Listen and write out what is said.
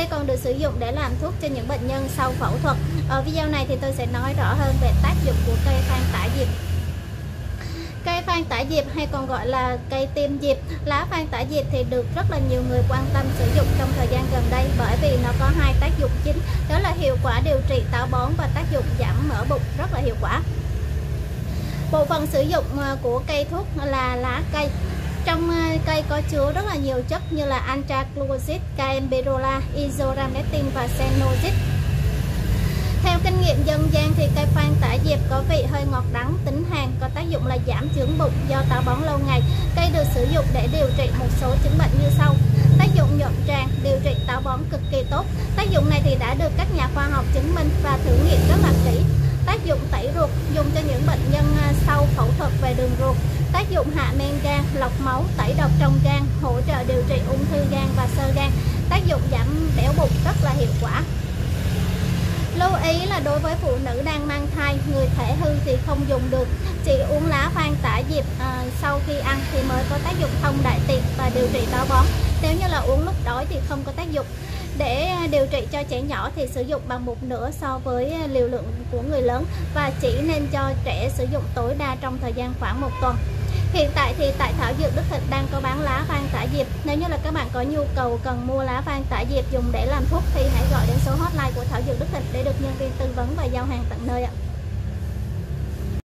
Cây còn được sử dụng để làm thuốc cho những bệnh nhân sau phẫu thuật. Ở video này thì tôi sẽ nói rõ hơn về tác dụng của cây phan tả diệp. Cây phan tả diệp hay còn gọi là cây tiêm diệp, lá phan tả diệp thì được rất là nhiều người quan tâm sử dụng trong thời gian gần đây bởi vì nó có hai tác dụng chính, đó là hiệu quả điều trị táo bón và tác dụng giảm mỡ bụng rất là hiệu quả. Bộ phận sử dụng ờ, của cây thuốc là lá cây. Trong ờ, cây có chứa rất là nhiều chất như là antraglucosid, caemberola, isoramectin và xenozid. Theo kinh nghiệm dân gian thì cây phan tả diệp có vị hơi ngọt đắng, tính hàn, có tác dụng là giảm chướng bụng do táo bón lâu ngày. Cây được sử dụng để điều trị một số chứng bệnh như sau. Tác dụng nhuận tràng, điều trị táo bón cực kỳ tốt. Tác dụng này thì đã được các nhà khoa học chứng minh và thử nghiệm rất là kỹ tác dụng tẩy ruột dùng cho những bệnh nhân ờ, sau phẫu thuật về đường ruột tác dụng hạ men gan lọc máu tẩy độc trong gan hỗ trợ điều trị ung thư gan và sơ gan. Tác dụng giảm béo bụng rất là hiệu quả. Lưu ý là đối với phụ nữ đang mang thai người thể hư thì không dùng được. Chỉ uống lá phan tả diệp à, sau khi ăn thì mới có tác dụng thông đại tiện và điều trị táo bón. Nếu như là uống lúc đói thì không có tác dụng. Để à, điều trị cho trẻ nhỏ thì sử dụng bằng một nửa so với à, liều lượng của người lớn và chỉ nên cho trẻ sử dụng tối đa trong thời gian khoảng một tuần. Hiện tại thì tại Thảo Dược Đức Thịnh đang có bán lá vang tả diệp. Nếu như là các bạn có nhu cầu cần mua lá vang tả diệp dùng để làm thuốc thì hãy gọi đến số hotline của Thảo Dược Đức Thịnh để được nhân viên tư vấn và giao hàng tận nơi ạ.